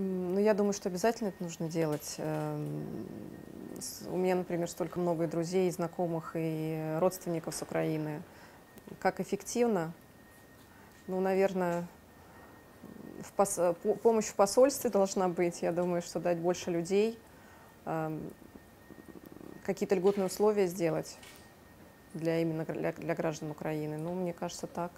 Ну, я думаю, что обязательно это нужно делать. Эм, у меня, например, столько много и друзей, и знакомых, и родственников с Украины. Как эффективно? Ну, наверное, в пос- помощь в посольстве должна быть. Я думаю, что дать больше людей, эм, какие-то льготные условия сделать для именно для, для граждан Украины. Ну, мне кажется, так.